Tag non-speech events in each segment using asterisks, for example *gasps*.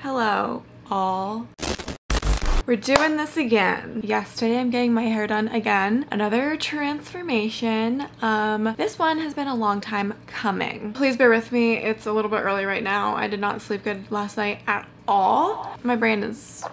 Hello, all. We're doing this again. Yes, today I'm getting my hair done again. Another transformation. Um, this one has been a long time coming. Please bear with me. It's a little bit early right now. I did not sleep good last night at all. My brain is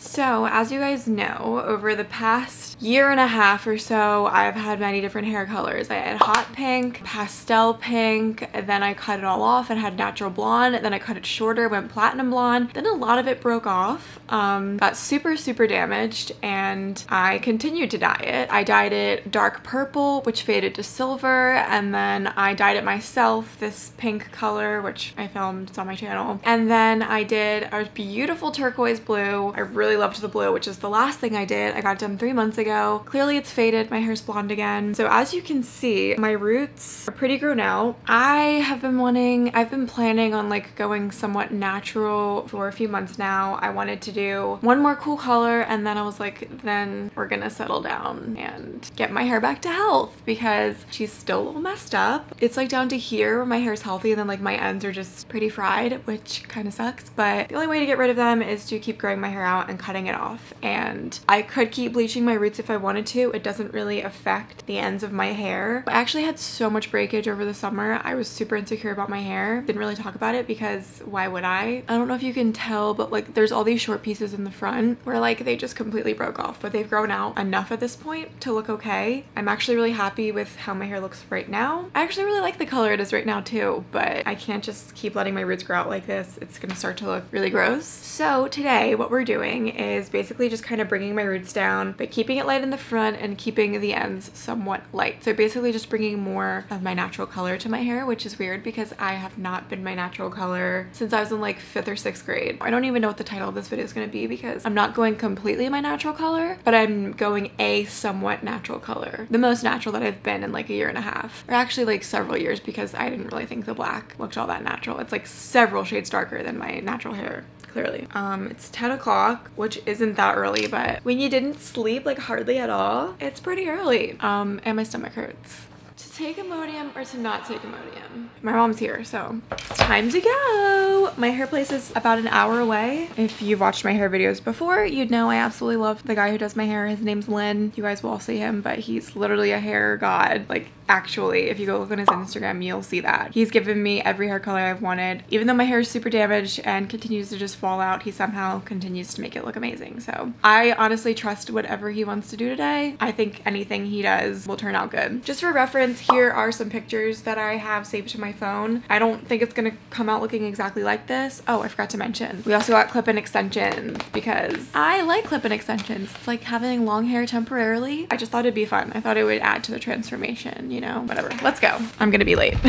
so as you guys know, over the past year and a half or so, I've had many different hair colors. I had hot pink, pastel pink, then I cut it all off and had natural blonde, then I cut it shorter, went platinum blonde, then a lot of it broke off, um, got super, super damaged, and I continued to dye it. I dyed it dark purple, which faded to silver, and then I dyed it myself, this pink color, which I filmed, it's on my channel. And then I did a beautiful turquoise blue. I really loved the blue, which is the last thing I did. I got done three months ago. Clearly it's faded. My hair's blonde again. So as you can see, my roots are pretty grown out. I have been wanting, I've been planning on like going somewhat natural for a few months now. I wanted to do one more cool color and then I was like, then we're gonna settle down and get my hair back to health because she's still a little messed up. It's like down to here where my hair is healthy and then like my ends are just pretty fried, which kind of sucks. But the only way to get rid of them is to keep growing my hair out and cutting it off and I could keep bleaching my roots if I wanted to. It doesn't really affect the ends of my hair. I actually had so much breakage over the summer. I was super insecure about my hair. Didn't really talk about it because why would I? I don't know if you can tell but like there's all these short pieces in the front where like they just completely broke off but they've grown out enough at this point to look okay. I'm actually really happy with how my hair looks right now. I actually really like the color it is right now too but I can't just keep letting my roots grow out like this. It's gonna start to look really gross. So today what we're doing is is basically just kind of bringing my roots down, but keeping it light in the front and keeping the ends somewhat light. So basically just bringing more of my natural color to my hair, which is weird because I have not been my natural color since I was in like fifth or sixth grade. I don't even know what the title of this video is going to be because I'm not going completely my natural color, but I'm going a somewhat natural color. The most natural that I've been in like a year and a half, or actually like several years because I didn't really think the black looked all that natural. It's like several shades darker than my natural hair clearly. Um, it's 10 o'clock, which isn't that early, but when you didn't sleep like hardly at all, it's pretty early. Um, and my stomach hurts to take Imodium or to not take Imodium. My mom's here, so it's time to go. My hair place is about an hour away. If you've watched my hair videos before, you'd know I absolutely love the guy who does my hair. His name's Linh. You guys will all see him, but he's literally a hair god. Like actually if you go look on his instagram you'll see that. He's given me every hair color i've wanted. Even though my hair is super damaged and continues to just fall out he somehow continues to make it look amazing. So i honestly trust whatever he wants to do today. I think anything he does will turn out good. Just for reference here are some pictures that i have saved to my phone. I don't think it's gonna come out looking exactly like this. Oh i forgot to mention we also got clip-in extensions because i like clip-in extensions. It's like having long hair temporarily. I just thought it'd be fun. I thought it would add to the transformation you know, whatever. Let's go. I'm gonna be late. *laughs*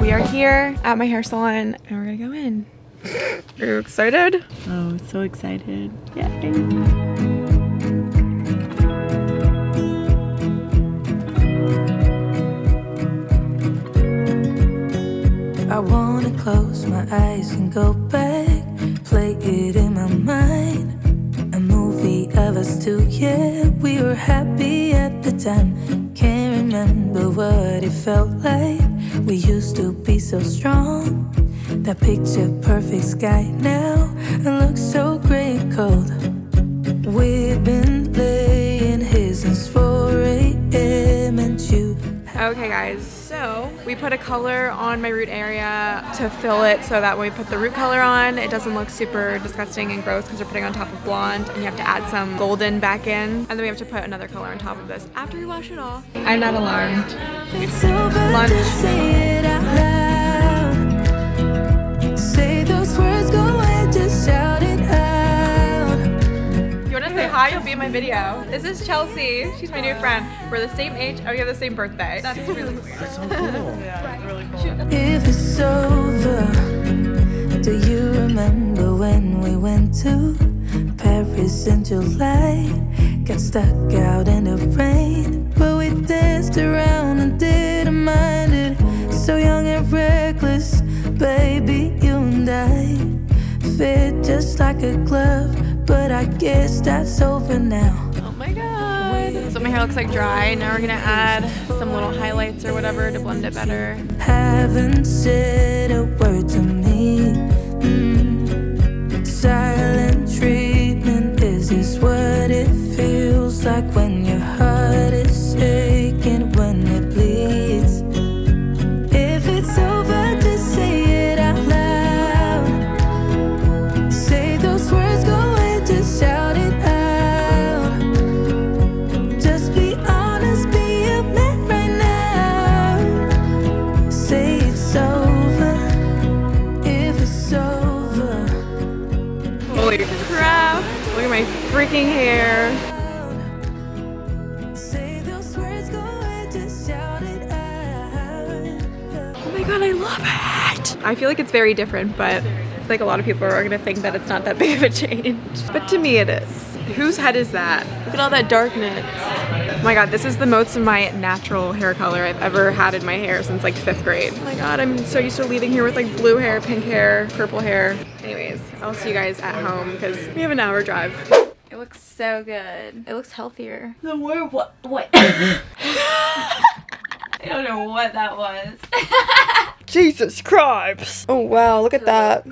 we are here at my hair salon and we're gonna go in. *gasps* Are you excited? Oh, so excited. Yay. My eyes and go back, play it in my mind. A movie of us two, yeah, we were happy at the time. Can't remember what it felt like. We used to be so strong. That picture perfect sky now, and looks so great cold. We've been laying here since 4 a.m. and you. Okay, guys so we put a color on my root area to fill it so that when we put the root color on, it doesn't look super disgusting and gross because we're putting on top of blonde and you have to add some golden back in. And then we have to put another color on top of this after we wash it off. I'm not alarmed. Lunch. Hi, you'll be in my video. This is Chelsea. She's my new friend. We're the same age and we have the same birthday. That's really weird. That's so cool. *laughs* yeah, it's really cool. If it's over, do you remember when we went to Paris in July? Got stuck out in the rain, but we danced around and didn't mind it. So young and reckless, baby, you and I fit just like a glove I guess that's over now. Oh what my hair looks like dry. Now we're gonna add some little highlights or whatever to blend it better. Haven't said a word to me. Mm. Silent treatment is this what it feels like when your Holy crap! Look at my freaking hair. Oh my god, I love it! I feel like it's very different, but like a lot of people are gonna think that it's not that *laughs* big of a change. But to me it is. Whose head is that? Look at all that darkness. Oh my god, this is the most of my natural hair color I've ever had in my hair since like fifth grade. Oh my god, I'm so used to leaving here with like blue hair, pink hair, purple hair. Anyways, I'll see you guys at home because we have an hour drive. It looks so good. It looks healthier. The word what? What? *laughs* I don't know what that was. *laughs* Jesus Christ. Oh wow, look at that.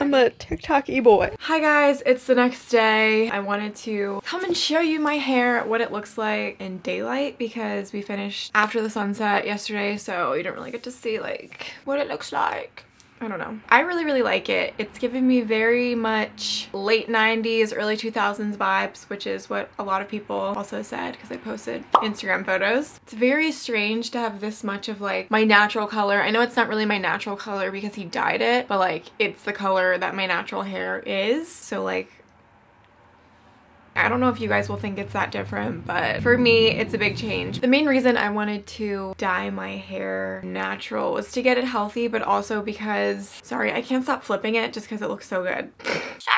I'm a TikTok e-boy. Hi guys, it's the next day. I wanted to come and show you my hair, what it looks like in daylight because we finished after the sunset yesterday, so you don't really get to see like what it looks like. I don't know. I really, really like it. It's giving me very much late 90s, early 2000s vibes, which is what a lot of people also said because I posted Instagram photos. It's very strange to have this much of like my natural color. I know it's not really my natural color because he dyed it, but like it's the color that my natural hair is. So like I don't know if you guys will think it's that different, but for me, it's a big change. The main reason I wanted to dye my hair natural was to get it healthy, but also because, sorry, I can't stop flipping it just because it looks so good. Sorry,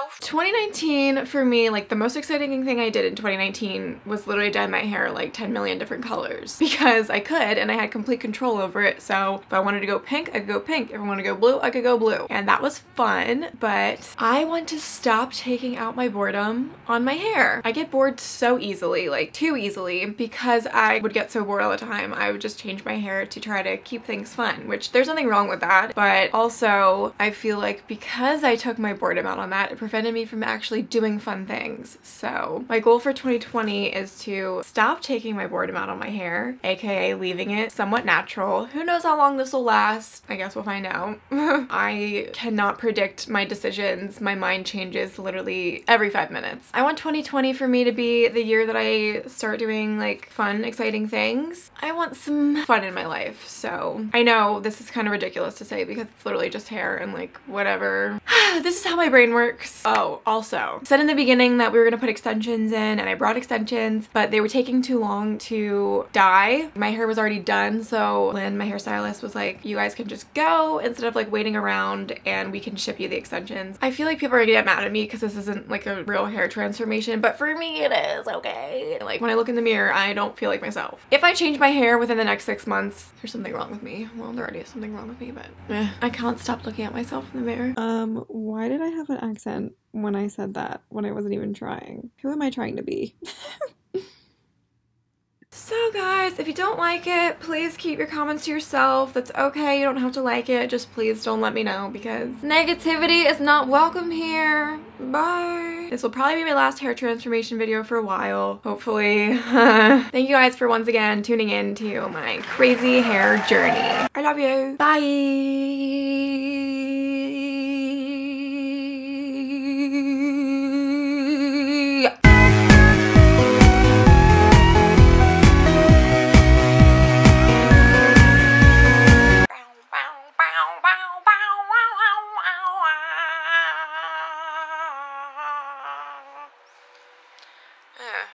myself. 2019 for me, like the most exciting thing I did in 2019 was literally dye my hair like 10 million different colors *laughs* because I could and I had complete control over it. So if I wanted to go pink, I could go pink. If I wanted to go blue, I could go blue. And that was fun, but I want to stop taking out my boredom on my hair. I get bored so easily, like too easily, because I would get so bored all the time. I would just change my hair to try to keep things fun, which there's nothing wrong with that. But also I feel like because I took my boredom out on that, it prevented me from actually doing fun things. So my goal for 2020 is to stop taking my boredom out on my hair, aka leaving it somewhat natural. Who knows how long this will last? I guess we'll find out. *laughs* I cannot predict my decisions. My mind changes literally every five minutes. I want 2020 for me to be the year that I start doing like fun, exciting things. I want some fun in my life. So I know this is kind of ridiculous to say because it's literally just hair and like whatever. *sighs* this is how my brain works. Oh, also said in the beginning that we were gonna put extensions in and I brought extensions, but they were taking too long to dye. My hair was already done. So Linh, my hairstylist was like, you guys can just go instead of like waiting around and we can ship you the extensions. I feel like people are gonna get mad at me because this isn't like a real hair transformation, but for me it is, okay? Like when I look in the mirror, I don't feel like myself. If I change my hair within the next six months, there's something wrong with me. Well, there already is something wrong with me, but eh, I can't stop looking at myself in the mirror. Um, why did I have an accent when I said that when I wasn't even trying? Who am I trying to be? *laughs* So guys, if you don't like it, please keep your comments to yourself. That's okay, you don't have to like it. Just please don't let me know because negativity is not welcome here. Bye. This will probably be my last hair transformation video for a while, hopefully. *laughs* Thank you guys for once again tuning in to my crazy hair journey. I love you. Bye.